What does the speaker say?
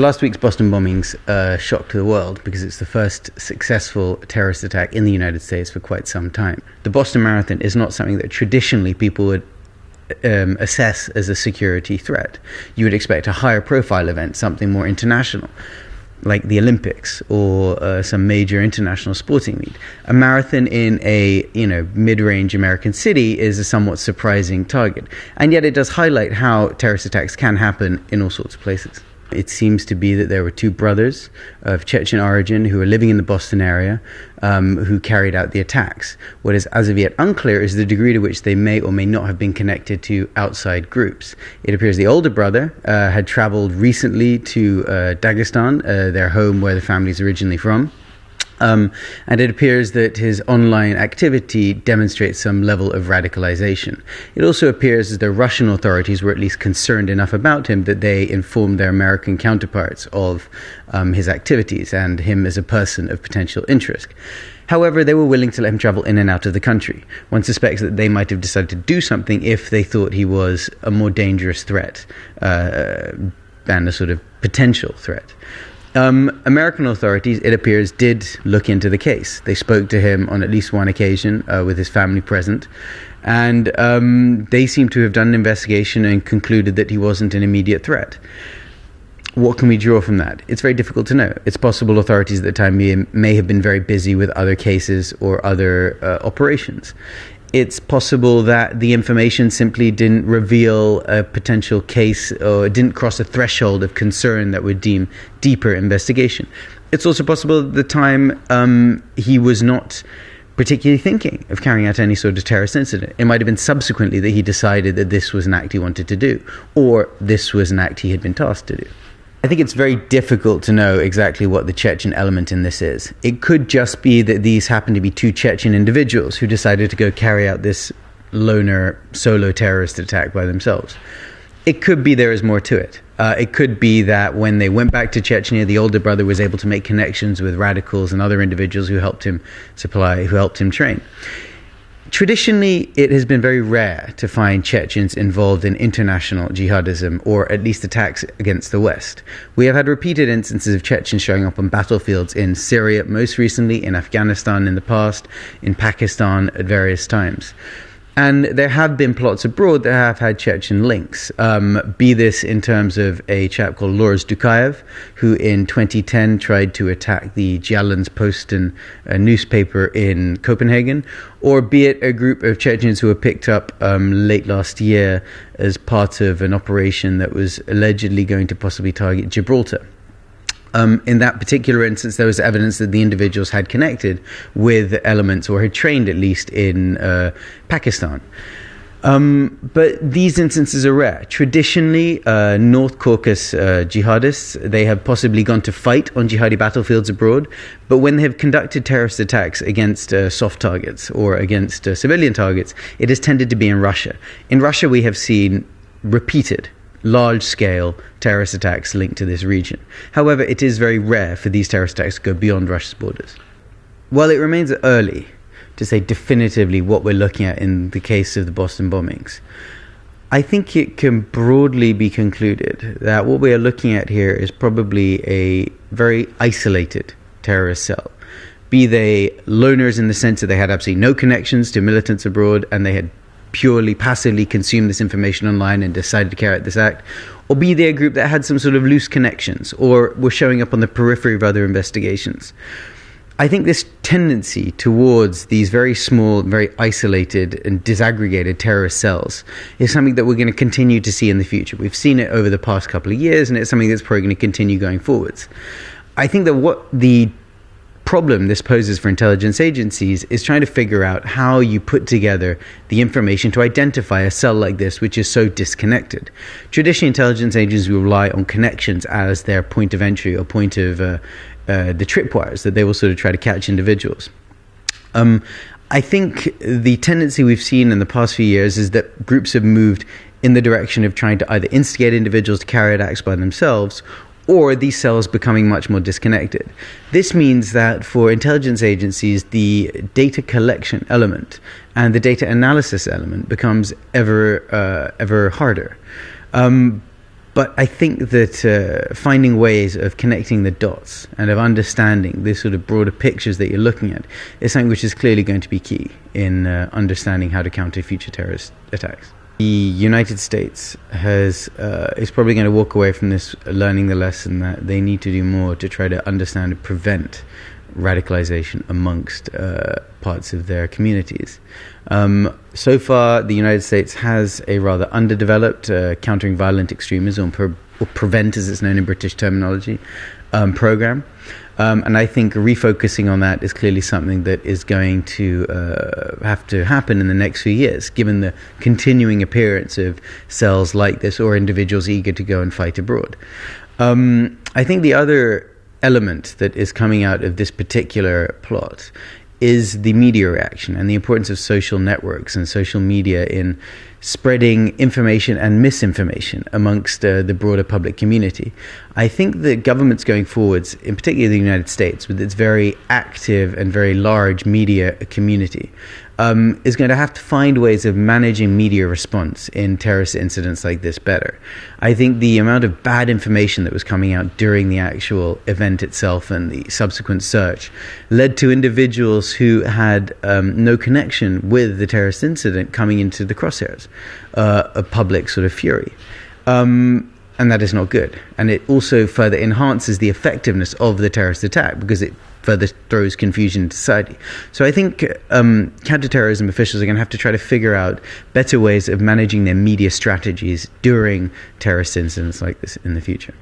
Last week's Boston bombings uh, shocked the world because it's the first successful terrorist attack in the United States for quite some time. The Boston Marathon is not something that traditionally people would um, assess as a security threat. You would expect a higher profile event, something more international, like the Olympics or uh, some major international sporting meet. A marathon in a you know mid-range American city is a somewhat surprising target, and yet it does highlight how terrorist attacks can happen in all sorts of places. It seems to be that there were two brothers of Chechen origin who were living in the Boston area um, who carried out the attacks. What is as of yet unclear is the degree to which they may or may not have been connected to outside groups. It appears the older brother uh, had traveled recently to uh, Dagestan, uh, their home where the family is originally from. Um, and it appears that his online activity demonstrates some level of radicalization. It also appears that the Russian authorities were at least concerned enough about him that they informed their American counterparts of um, his activities and him as a person of potential interest. However, they were willing to let him travel in and out of the country. One suspects that they might have decided to do something if they thought he was a more dangerous threat uh, a sort of potential threat. Um, American authorities, it appears, did look into the case. They spoke to him on at least one occasion uh, with his family present, and um, they seem to have done an investigation and concluded that he wasn't an immediate threat. What can we draw from that? It's very difficult to know. It's possible authorities at the time may, have been very busy with other cases or other uh, operations it's possible that the information simply didn't reveal a potential case or didn't cross a threshold of concern that would deem deeper investigation. It's also possible at the time um, he was not particularly thinking of carrying out any sort of terrorist incident. It might have been subsequently that he decided that this was an act he wanted to do, or this was an act he had been tasked to do. I think it's very difficult to know exactly what the Chechen element in this is. It could just be that these happen to be two Chechen individuals who decided to go carry out this loner solo terrorist attack by themselves. It could be there is more to it. Uh, it could be that when they went back to Chechnya, the older brother was able to make connections with radicals and other individuals who helped him supply, who helped him train. Traditionally, it has been very rare to find Chechens involved in international jihadism or at least attacks against the West. We have had repeated instances of Chechens showing up on battlefields in Syria, most recently in Afghanistan in the past, in Pakistan at various times. And there have been plots abroad that have had Chechen links. Um, be this in terms of a chap called Lors Dukayev, who in 2010 tried to attack the Jyllands-Posten uh, newspaper in Copenhagen, or be it a group of Chechens who were picked up um, late last year as part of an operation that was allegedly going to possibly target Gibraltar. Um, in that particular instance, there was evidence that the individuals had connected with elements or had trained at least in uh, Pakistan. Um, but these instances are rare. Traditionally, uh, North Caucasus uh, jihadists, they have possibly gone to fight on jihadi battlefields abroad, but when they have conducted terrorist attacks against uh, soft targets or against uh, civilian targets, it has tended to be in Russia. In Russia, we have seen repeated large scale terrorist attacks linked to this region. However, it is very rare for these terrorist attacks to go beyond Russia's borders. While it remains early to say definitively what we're looking at in the case of the Boston bombings, I think it can broadly be concluded that what we are looking at here is probably a very isolated terrorist cell. Be they loners in the sense that they had absolutely no connections to militants abroad and they had purely passively consumed this information online and decided to carry out this act, or be they a group that had some sort of loose connections or were showing up on the periphery of other investigations. I think this tendency towards these very small, very isolated and disaggregated terrorist cells is something that we're going to continue to see in the future. We've seen it over the past couple of years, and it's something that's probably going to continue going forwards. I think that what the problem this poses for intelligence agencies is trying to figure out how you put together the information to identify a cell like this, which is so disconnected. Traditionally, intelligence agencies rely on connections as their point of entry or point of uh, uh, the tripwires that they will sort of try to catch individuals. Um, I think the tendency we've seen in the past few years is that groups have moved in the direction of trying to either instigate individuals to carry out acts by themselves or these cells becoming much more disconnected. This means that for intelligence agencies, the data collection element and the data analysis element becomes ever uh, ever harder. Um, But I think that uh, finding ways of connecting the dots and of understanding the sort of broader pictures that you're looking at is something which is clearly going to be key in uh, understanding how to counter future terrorist attacks. The United States has uh, is probably going to walk away from this learning the lesson that they need to do more to try to understand and prevent radicalization amongst uh, parts of their communities. Um, so far, the United States has a rather underdeveloped uh, countering violent extremism, or, or, prevent as it's known in British terminology, um, program. Um, and I think refocusing on that is clearly something that is going to uh, have to happen in the next few years, given the continuing appearance of cells like this or individuals eager to go and fight abroad. Um, I think the other element that is coming out of this particular plot is the media reaction and the importance of social networks and social media in spreading information and misinformation amongst uh, the broader public community. I think that governments going forwards, in particular the United States, with its very active and very large media community, um, is going to have to find ways of managing media response in terrorist incidents like this better. I think the amount of bad information that was coming out during the actual event itself and the subsequent search led to individuals who had um, no connection with the terrorist incident coming into the crosshairs uh, of public sort of fury. Um, and that is not good. And it also further enhances the effectiveness of the terrorist attack because it further throws confusion into society. So I think um, counterterrorism officials are going to have to try to figure out better ways of managing their media strategies during terrorist incidents like this in the future.